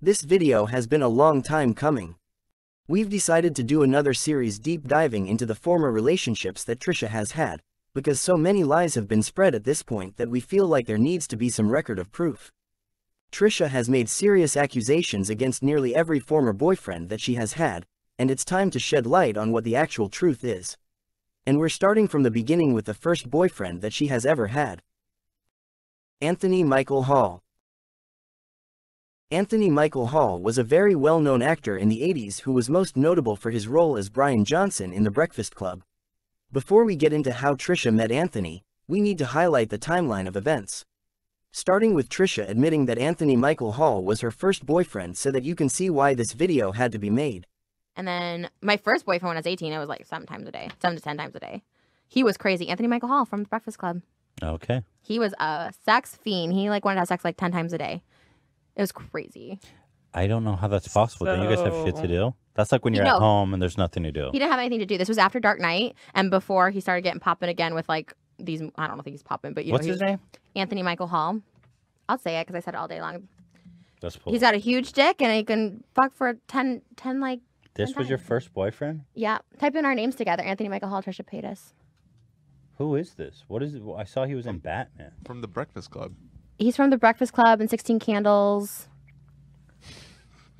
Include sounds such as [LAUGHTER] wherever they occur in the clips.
This video has been a long time coming. We've decided to do another series deep diving into the former relationships that Trisha has had, because so many lies have been spread at this point that we feel like there needs to be some record of proof. Trisha has made serious accusations against nearly every former boyfriend that she has had, and it's time to shed light on what the actual truth is. And we're starting from the beginning with the first boyfriend that she has ever had. Anthony Michael Hall Anthony Michael Hall was a very well-known actor in the 80s who was most notable for his role as Brian Johnson in The Breakfast Club. Before we get into how Trisha met Anthony, we need to highlight the timeline of events. Starting with Trisha admitting that Anthony Michael Hall was her first boyfriend so that you can see why this video had to be made. And then my first boyfriend when I was 18, it was like seven times a day, seven to 10 times a day. He was crazy. Anthony Michael Hall from The Breakfast Club. Okay. He was a sex fiend. He like wanted to have sex like 10 times a day. It was crazy. I don't know how that's possible. Don't you guys have shit to do? That's like when you're No. at home and there's nothing to do. He didn't have anything to do. This was after Dark Knight and before he started getting popping again with like these, I don't know if he's popping, but you What's know, his name? Anthony Michael Hall. I'll say it because I said it all day long. That's cool. He's got a huge dick and he can fuck for 10, 10 like, this was your first boyfriend? yeah. Type in our names together Anthony Michael Hall, Trisha Paytas. Who is this? What is it? I saw he was in Batman. From the Breakfast Club. He's from The Breakfast Club and 16 Candles.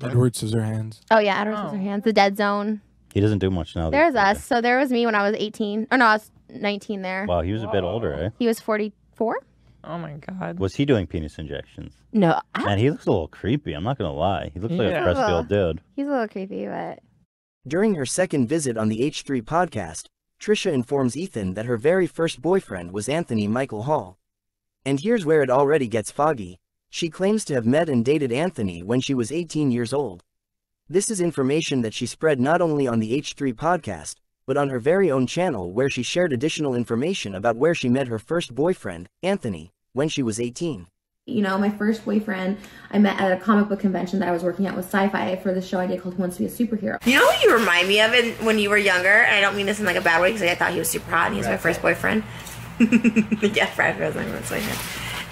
Edward Scissorhands. Oh, yeah, Edward Scissorhands, The Dead Zone. He doesn't do much now. There's does he? us. So there was me when I was 18. Or no, I was 19 there. Wow, he was a bit older, eh? He was 44? Oh my god. Was he doing penis injections? No, I, Man, he looks a little creepy. I'm not gonna lie. He looks like a Yeah. crusty old dude. he's a little creepy, but During her second visit on the H3 podcast, Trisha informs Ethan that her very first boyfriend was Anthony Michael Hall. And here's where it already gets foggy. She claims to have met and dated Anthony when she was 18 years old. This is information that she spread not only on the H3 podcast, but on her very own channel where she shared additional information about where she met her first boyfriend, Anthony, when she was 18. you know, my first boyfriend I met at a comic book convention that I was working at with sci-fi for the show I did called Who Wants to Be a Superhero. You know what you remind me of in, when you were younger? And I don't mean this in like a bad way because I thought he was super hot and he was my first boyfriend. [LAUGHS] yeah, Brad Pitt was my.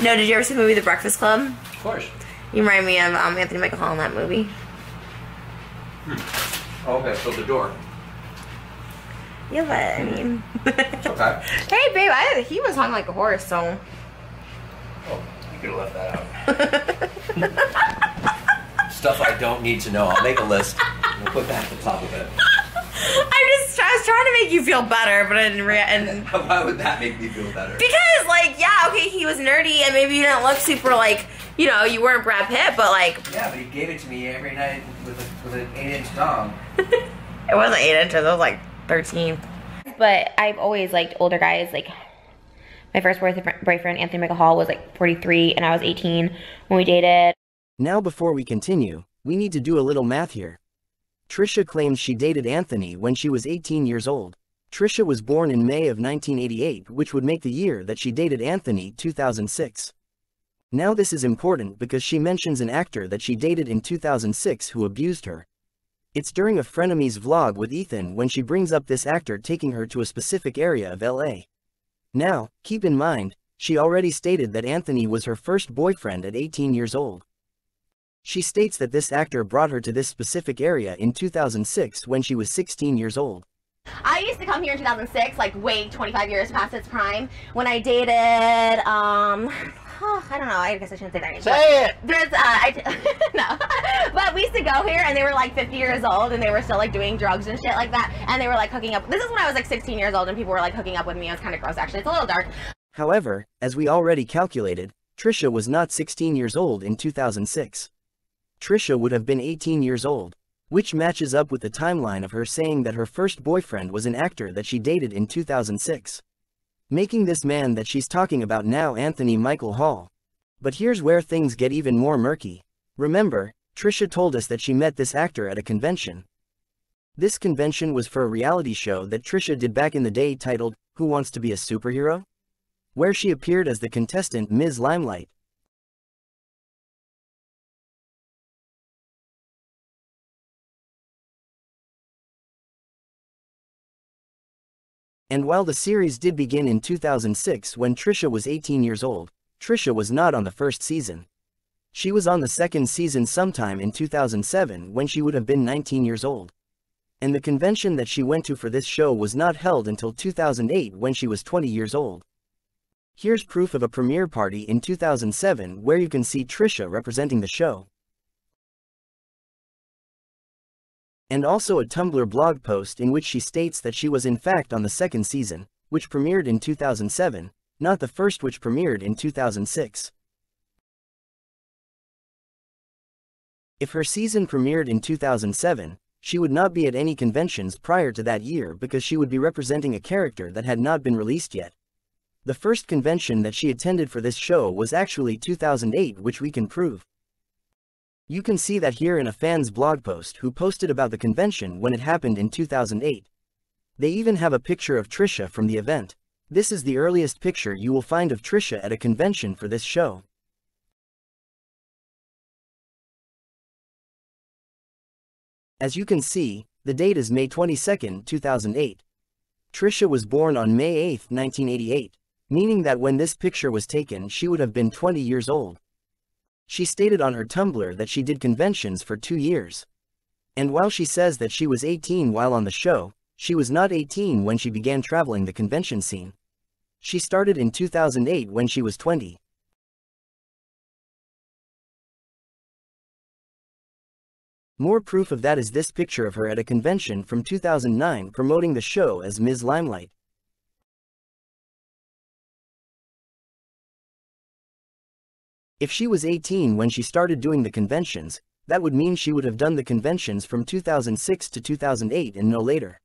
No, did you ever see the movie The Breakfast Club? Of course. You remind me of um, Anthony Michael Hall in that movie. Oh, okay, so the door. Yeah, but I mean, Okay. [LAUGHS] hey babe, I, he was hung like a horse, so Oh, you could have left that out. [LAUGHS] Stuff I don't need to know. I'll make a list. and We'll put that at the top of it. I just I was trying to make you feel better, but I didn't. Rea- and [LAUGHS] Why would that make me feel better? because like yeah, okay, he was nerdy and maybe you didn't look super like you know you weren't Brad Pitt, but like Yeah, but he gave it to me every night with, a, with an eight-inch dong. [LAUGHS] It wasn't eight inches. It was like thirteen. But I've always liked older guys. Like my first boyfriend, boyfriend Anthony Michael Hall, was like forty-three, and I was eighteen when we dated. Now before we continue, we need to do a little math here. Trisha claims she dated Anthony when she was 18 years old. Trisha was born in May of 1988 which would make the year that she dated Anthony 2006. Now this is important because she mentions an actor that she dated in 2006 who abused her. It's during a frenemies vlog with Ethan when she brings up this actor taking her to a specific area of LA. Now, keep in mind, she already stated that Anthony was her first boyfriend at 18 years old. She states that this actor brought her to this specific area in 2006 when she was 16 years old. I used to come here in 2006, like way 25 years past its prime, when I dated, um, oh, [SIGHS] I don't know, I guess I shouldn't say that name. Say it! There's, uh, I, [LAUGHS] no. but we used to go here and they were like 50 years old and they were still like doing drugs and shit like that. And they were like hooking up. This is when I was like 16 years old and people were like hooking up with me. It was kind of gross actually. It's a little dark. However, as we already calculated, Trisha was not 16 years old in 2006. Trisha would have been 18 years old, which matches up with the timeline of her saying that her first boyfriend was an actor that she dated in 2006. Making this man that she's talking about now Anthony Michael Hall. But here's where things get even more murky. Remember, Trisha told us that she met this actor at a convention. This convention was for a reality show that Trisha did back in the day titled, Who Wants to Be a Superhero? Where she appeared as the contestant Ms. Limelight. And while the series did begin in 2006 when Trisha was 18 years old, Trisha was not on the first season. She was on the second season sometime in 2007 when she would have been 19 years old. And the convention that she went to for this show was not held until 2008 when she was 20 years old. Here's proof of a premiere party in 2007 where you can see Trisha representing the show. And also a Tumblr blog post in which she states that she was in fact on the second season, which premiered in 2007, not the first which premiered in 2006. If her season premiered in 2007, she would not be at any conventions prior to that year because she would be representing a character that had not been released yet. The first convention that she attended for this show was actually 2008 which we can prove. You can see that here in a fan's blog post who posted about the convention when it happened in 2008. They even have a picture of Trisha from the event. This is the earliest picture you will find of Trisha at a convention for this show. As you can see, the date is May 22, 2008. Trisha was born on May 8, 1988 meaning that when this picture was taken she would have been 20 years old. She stated on her Tumblr that she did conventions for two years. And while she says that she was 18 while on the show, she was not 18 when she began traveling the convention scene. She started in 2008 when she was 20. More proof of that is this picture of her at a convention from 2009 promoting the show as Ms. Limelight. If she was 18 when she started doing the conventions, that would mean she would have done the conventions from 2006 to 2008 and no later.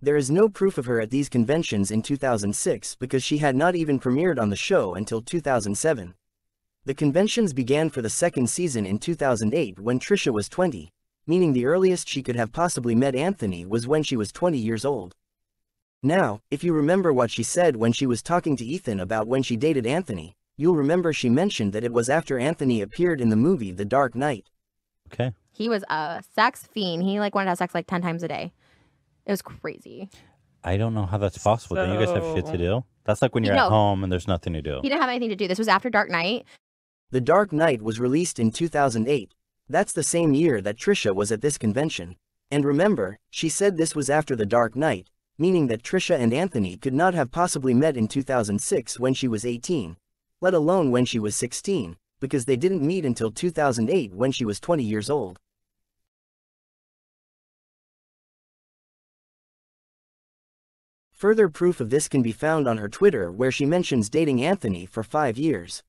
There is no proof of her at these conventions in 2006 because she had not even premiered on the show until 2007. The conventions began for the second season in 2008 when Trisha was 20, meaning the earliest she could have possibly met Anthony was when she was 20 years old. Now, if you remember what she said when she was talking to Ethan about when she dated Anthony, You'll remember she mentioned that it was after Anthony appeared in the movie The Dark Knight. Okay. He was a sex fiend. He like wanted to have sex like 10 times a day. It was crazy. I don't know how that's possible. Don't you guys have shit to do? That's like when you're No. at home and there's nothing to do. He didn't have anything to do. This was after Dark Knight. The Dark Knight was released in 2008. That's the same year that Trisha was at this convention. And remember, she said this was after The Dark Knight, meaning that Trisha and Anthony could not have possibly met in 2006 when she was 18, let alone when she was 16, because they didn't meet until 2008 when she was 20 years old. Further proof of this can be found on her Twitter where she mentions dating Anthony for five years.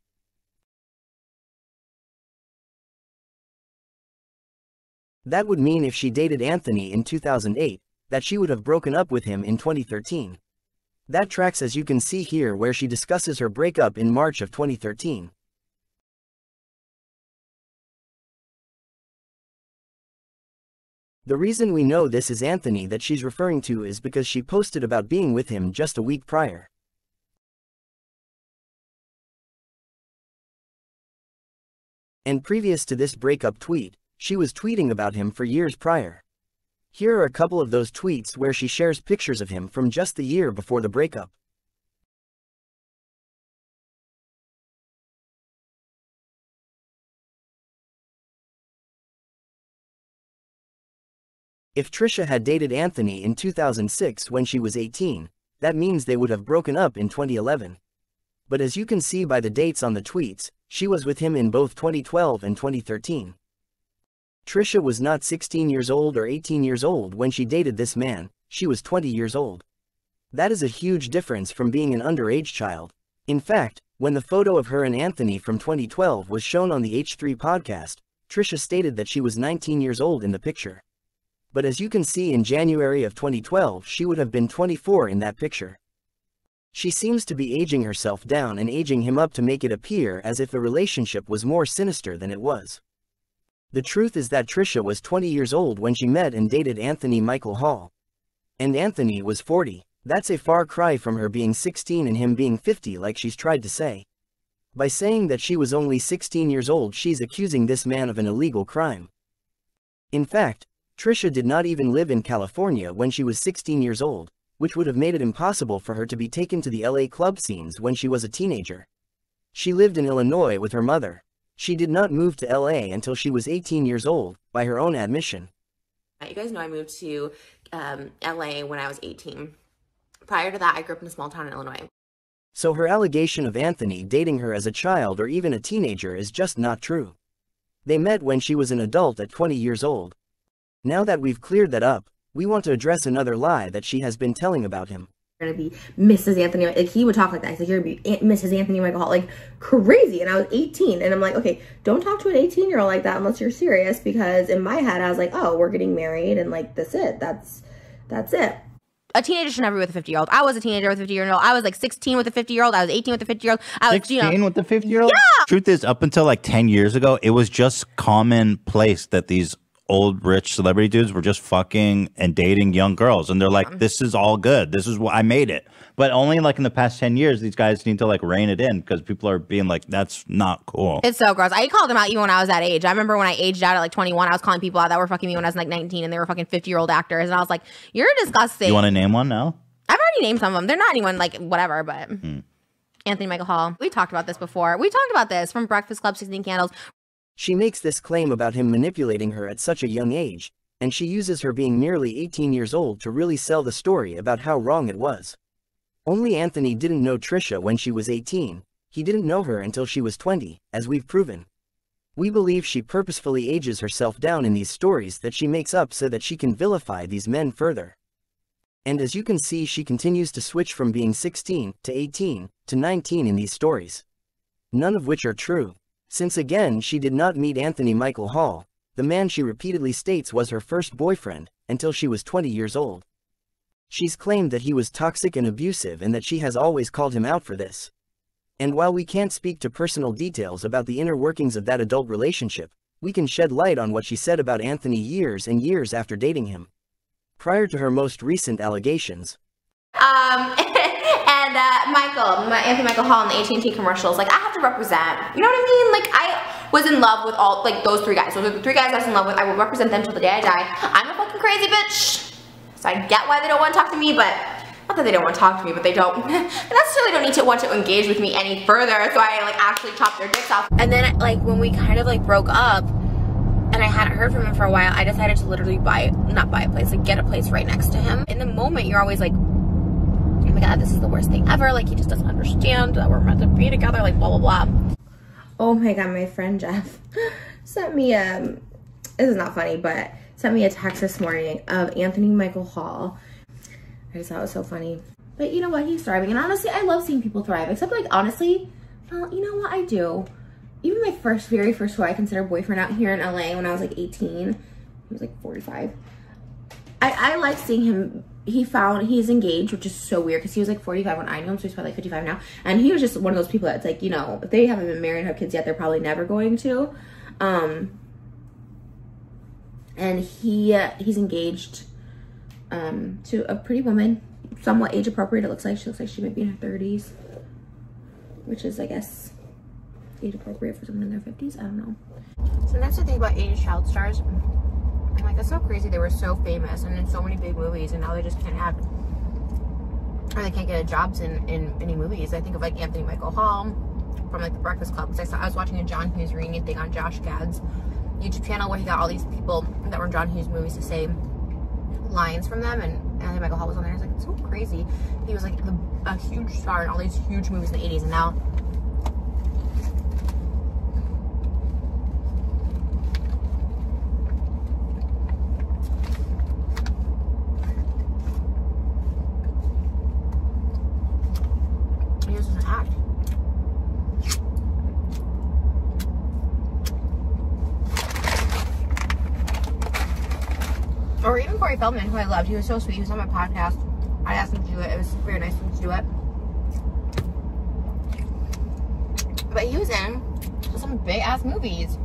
That would mean if she dated Anthony in 2008, that she would have broken up with him in 2013. That tracks as you can see here where she discusses her breakup in March of 2013. The reason we know this is Anthony that she's referring to is because she posted about being with him just a week prior. And previous to this breakup tweet, she was tweeting about him for years prior. Here are a couple of those tweets where she shares pictures of him from just the year before the breakup. If Trisha had dated Anthony in 2006 when she was 18, that means they would have broken up in 2011. But as you can see by the dates on the tweets, she was with him in both 2012 and 2013. Trisha was not 16 years old or 18 years old when she dated this man, she was 20 years old. That is a huge difference from being an underage child. In fact, when the photo of her and Anthony from 2012 was shown on the H3 podcast, Trisha stated that she was 19 years old in the picture. But as you can see in January of 2012 she would have been 24 in that picture. She seems to be aging herself down and aging him up to make it appear as if the relationship was more sinister than it was. The truth is that Trisha was 20 years old when she met and dated Anthony Michael Hall. And Anthony was 40, that's a far cry from her being 16 and him being 50 like she's tried to say. By saying that she was only 16 years old she's accusing this man of an illegal crime. In fact, Trisha did not even live in California when she was 16 years old, which would have made it impossible for her to be taken to the LA club scenes when she was a teenager. She lived in Illinois with her mother. She did not move to LA until she was 18 years old, by her own admission. You guys know I moved to um, LA when I was 18. Prior to that, I grew up in a small town in Illinois. So her allegation of Anthony dating her as a child or even a teenager is just not true. They met when she was an adult at 20 years old. Now that we've cleared that up, we want to address another lie that she has been telling about him. Gonna be Mrs. Anthony, like he would talk like that. He's like, you're gonna be Mrs. Anthony Michael Hall, like crazy. And I was 18, and I'm like, okay, don't talk to an 18 year old like that unless you're serious. Because in my head, I was like, oh, we're getting married, and like that's it. That's that's it. A teenager should never be with a 50 year old. I was a teenager with a 50 year old. I was like 16 with a 50 year old. I was 18 with a 50 year old. I was, 16 you know, with the 50 year old? Yeah. Truth is, up until like 10 years ago, it was just commonplace that these old rich celebrity dudes were just fucking and dating young girls. And they're like, this is all good. This is what I made it. But only like in the past 10 years, these guys need to like rein it in because people are being like, that's not cool. It's so gross. I called them out even when I was that age. I remember when I aged out at like 21, I was calling people out that were fucking me when I was like 19 and they were fucking 50 year old actors. And I was like, you're disgusting. you want to name one now? I've already named some of them. They're not anyone like whatever, but Hmm. Anthony Michael Hall. We talked about this before. We talked about this from Breakfast Club 16 Candles. She makes this claim about him manipulating her at such a young age, and she uses her being nearly 18 years old to really sell the story about how wrong it was. Only Anthony didn't know Trisha when she was 18, he didn't know her until she was 20, as we've proven. We believe she purposefully ages herself down in these stories that she makes up so that she can vilify these men further. And as you can see she continues to switch from being 16 to 18 to 19 in these stories. None of which are true, since again she did not meet Anthony Michael Hall, the man she repeatedly states was her first boyfriend, until she was 20 years old. She's claimed that he was toxic and abusive and that she has always called him out for this. And while we can't speak to personal details about the inner workings of that adult relationship, we can shed light on what she said about Anthony years and years after dating him. Prior to her most recent allegations, Um, [LAUGHS] and uh, Michael, Anthony Michael Hall in the AT&T commercials, like I have to represent. You know what I mean? Was in love with all like those three guys. Those are the three guys I was in love with. I will represent them till the day I die. I'm a fucking crazy bitch, so I get why they don't want to talk to me, but. Not that they don't want to talk to me, but they don't [LAUGHS] they necessarily don't need to want to engage with me any further. So I like actually chopped their dicks off. And then like when we kind of like broke up, and I hadn't heard from him for a while, I decided to literally buy, not buy a place, like get a place right next to him. In the moment, you're always like, oh my god, this is the worst thing ever. Like, he just doesn't understand that we're meant to be together, like, blah, blah, blah. Oh my god, my friend Jeff [LAUGHS] sent me um this is not funny, but sent me a text this morning of Anthony Michael Hall. I just thought it was so funny. But you know what? He's thriving. And honestly, I love seeing people thrive. Except like honestly, well, you know what I do? Even my first, very first who I consider boyfriend out here in LA when I was like 18, he was like 45. I, I like seeing him. He found he's engaged, which is so weird because he was like 45 when I knew him, so he's probably like 55 now. And he was just one of those people that's like, you know, if they haven't been married and have kids yet, they're probably never going to. Um, and he uh, he's engaged um, to a pretty woman, somewhat age appropriate. It looks like she looks like she might be in her 30s, which is, I guess, age appropriate for someone in their 50s. I don't know. So that's the thing about 80s child stars. I'm like, that's so crazy. They were so famous and in so many big movies, and now they just can't have, or they can't get jobs in, in any movies. I think of like Anthony Michael Hall from like the Breakfast Club, because I, saw, I was watching a John Hughes reunion thing on Josh Gad's YouTube channel where he got all these people that were in John Hughes movies to say lines from them, and Anthony Michael Hall was on there. Was like, it's so crazy. He was like a huge star in all these huge movies in the 80s, and now act. Or even Corey Feldman, who I loved. He was so sweet. He was on my podcast. I asked him to do it. It was very nice of him to do it. But he was in some big ass movies.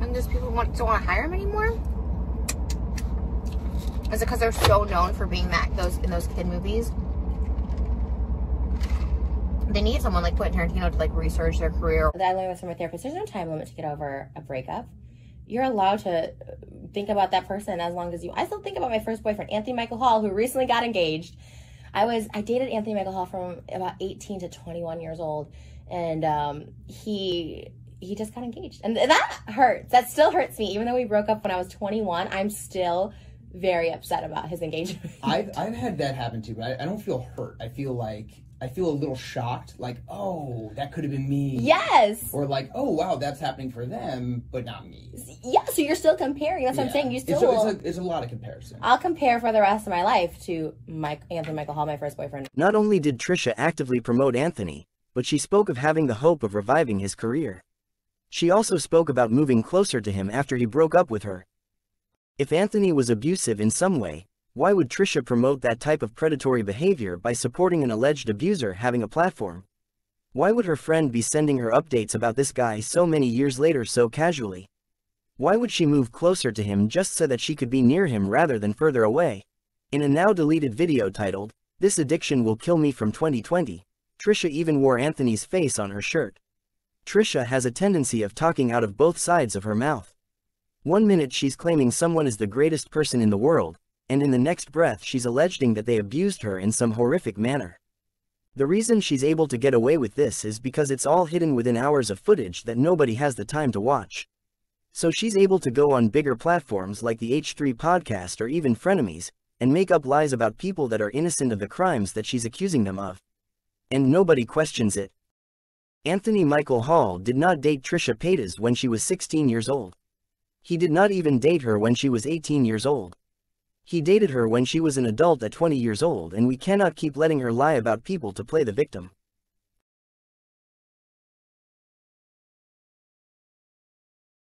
And just people want, don't want to hire him anymore? Is it because they're so known for being that those in those kid movies? They need someone like Quentin Tarantino to like research their career. I learned this from a therapist. There's no time limit to get over a breakup. You're allowed to think about that person as long as you. I still think about my first boyfriend, Anthony Michael Hall, who recently got engaged. I was I dated Anthony Michael Hall from about 18 to 21 years old, and um, he he just got engaged, and that hurts. That still hurts me, even though we broke up when I was 21. I'm still very upset about his engagement. I've I've had that happen too, but I, I don't feel hurt. I feel like I feel a little shocked, like oh that could have been me. Yes. Or like oh wow that's happening for them, but not me. Yeah, so you're still comparing. That's what I'm saying. You It's still. a, it's, a, it's a lot of comparison. I'll compare for the rest of my life to Mike Anthony Michael Hall, my first boyfriend. Not only did Trisha actively promote Anthony, but she spoke of having the hope of reviving his career. She also spoke about moving closer to him after he broke up with her. If Anthony was abusive in some way, why would Trisha promote that type of predatory behavior by supporting an alleged abuser having a platform? Why would her friend be sending her updates about this guy so many years later so casually? Why would she move closer to him just so that she could be near him rather than further away? In a now deleted video titled, This Addiction Will Kill Me from 2020, Trisha even wore Anthony's face on her shirt. Trisha has a tendency of talking out of both sides of her mouth. One minute she's claiming someone is the greatest person in the world, and in the next breath she's alleging that they abused her in some horrific manner. The reason she's able to get away with this is because it's all hidden within hours of footage that nobody has the time to watch. So she's able to go on bigger platforms like the H3 podcast or even Frenemies, and make up lies about people that are innocent of the crimes that she's accusing them of. And nobody questions it. Anthony Michael Hall did not date Trisha Paytas when she was 16 years old. He did not even date her when she was 18 years old. He dated her when she was an adult at 20 years old and we cannot keep letting her lie about people to play the victim.